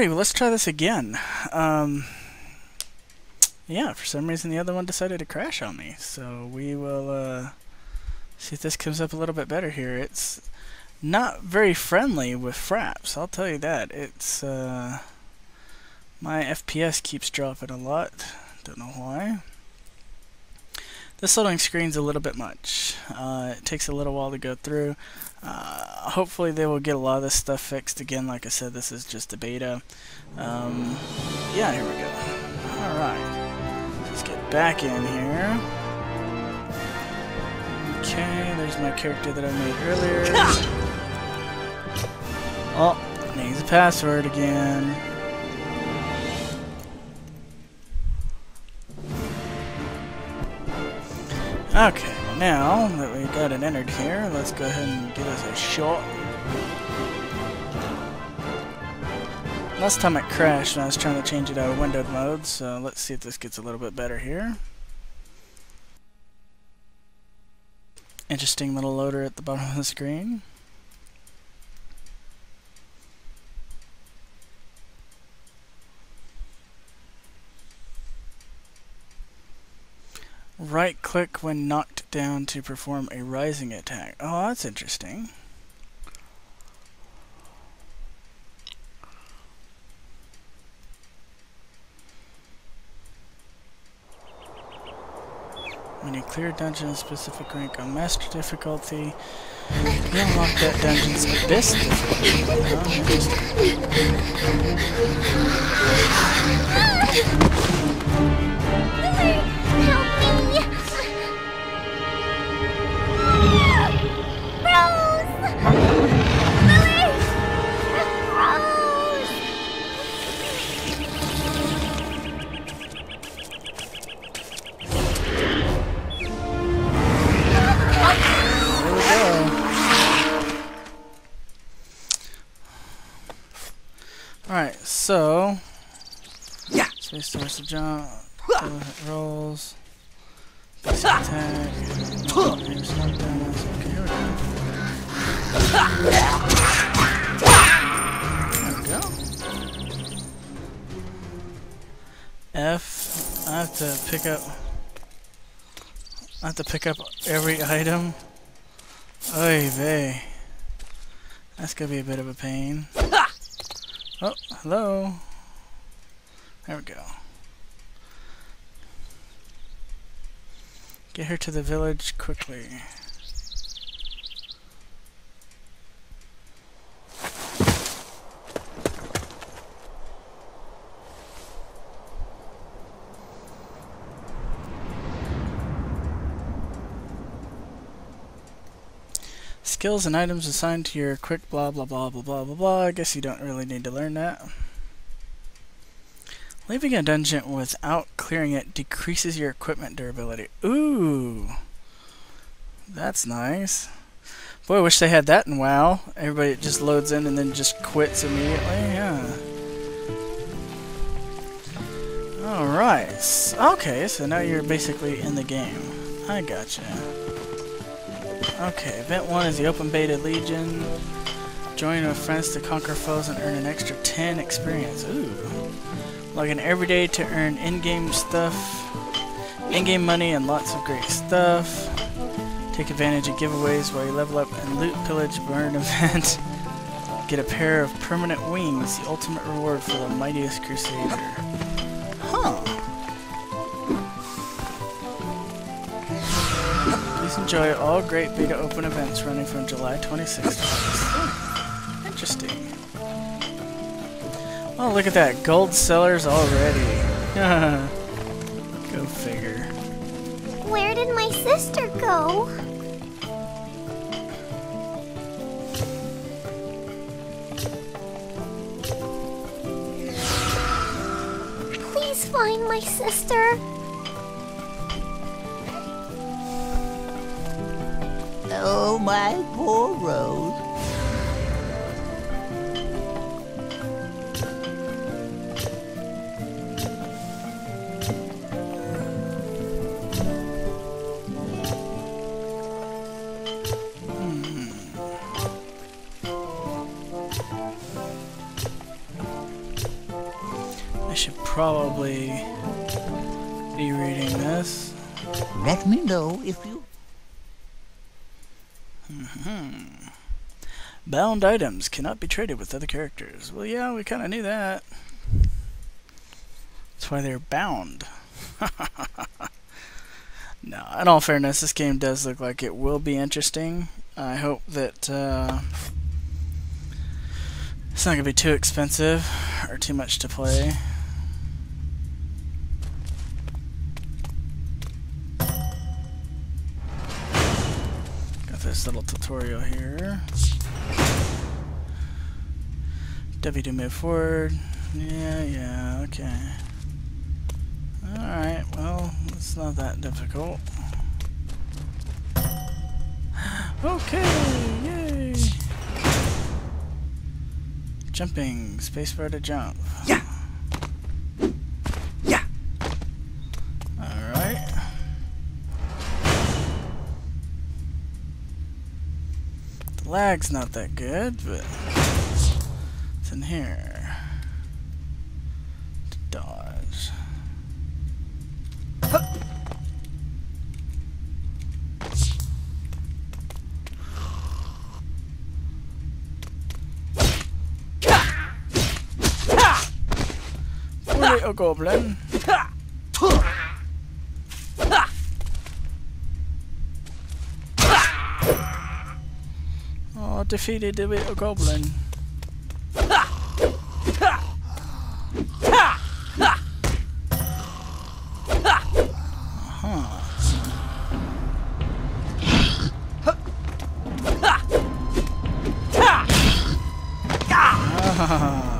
Alrighty, well, let's try this again. Um, yeah, for some reason the other one decided to crash on me. So we will uh, see if this comes up a little bit better here. It's not very friendly with fraps, I'll tell you that. It's uh, my FPS keeps dropping a lot. Don't know why. This loading screen's a little bit much. Uh, it takes a little while to go through. Uh, hopefully they will get a lot of this stuff fixed. Again, like I said, this is just a beta. Um, yeah, here we go. Alright. Let's get back in here. Okay, there's my character that I made earlier. Oh, needs a password again. Okay, now that we've got it entered here, let's go ahead and give us a shot. Last time it crashed and I was trying to change it out of windowed mode, so let's see if this gets a little bit better here. Interesting little loader at the bottom of the screen. Right click when knocked down to perform a rising attack. Oh, that's interesting. When you clear dungeon specific rank on master difficulty, you unlock that dungeon's abyss difficulty. Lily, Alright, so. Yeah. Space source to jump. rolls. Attack. Okay, here we go. There we go. F. I have to pick up. I have to pick up every item. Oy vey. That's gonna be a bit of a pain. Oh, hello. There we go. Get her to the village quickly. Skills and items assigned to your quick blah blah blah blah blah blah blah. I guess you don't really need to learn that. Leaving a dungeon without clearing it decreases your equipment durability. Ooh. That's nice. Boy, I wish they had that in WoW. Everybody just loads in and then just quits immediately. Yeah. Alright. Okay, so now you're basically in the game. I gotcha. Okay, event one is the open beta legion. Join with friends to conquer foes and earn an extra 10 experience. Ooh. Log in every day to earn in-game stuff, in-game money, and lots of great stuff. Take advantage of giveaways while you level up and loot, pillage, burn event. Get a pair of permanent wings, the ultimate reward for the mightiest crusader. Huh. Enjoy all great beta open events running from July 26th to August hmm. Interesting. Oh, look at that. Gold sellers already. Go figure. Where did my sister go? Please find my sister. My poor Rose. Hmm. I should probably be reading this. Let me know if you... Bound items cannot be traded with other characters. Well, yeah, we kind of knew that. That's why they're bound. no, in all fairness, this game does look like it will be interesting. I hope that uh, it's not going to be too expensive or too much to play. This little tutorial here. W to move forward. Yeah, yeah, okay. Alright, well, it's not that difficult. Okay, yay! Jumping, spacebar to jump. Yeah. Lag's not that good, but it's in here. To dodge. Little goblin. Defeated the little goblin. Ah. Alright,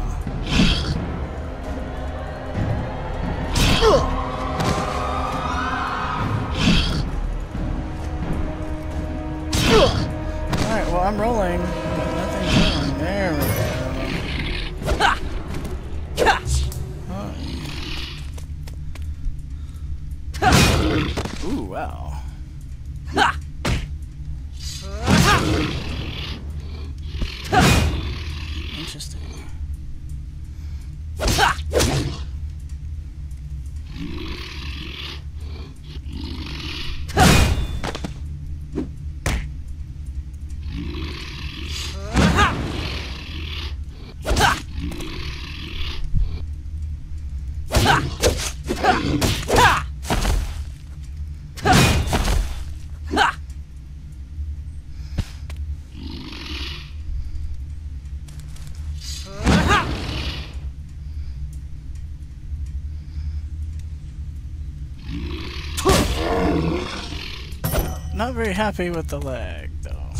Not very happy with the lag, though.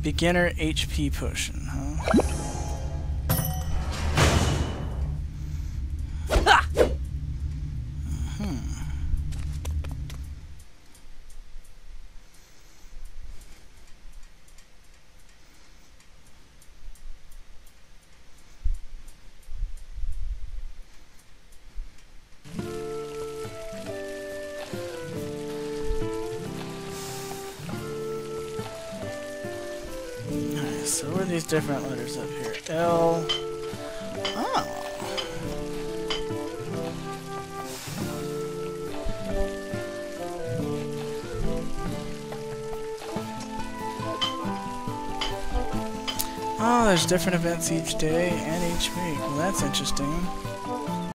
Beginner HP potion, huh? These different letters up here? L. Oh. Oh, there's different events each day and each week. Well, that's interesting.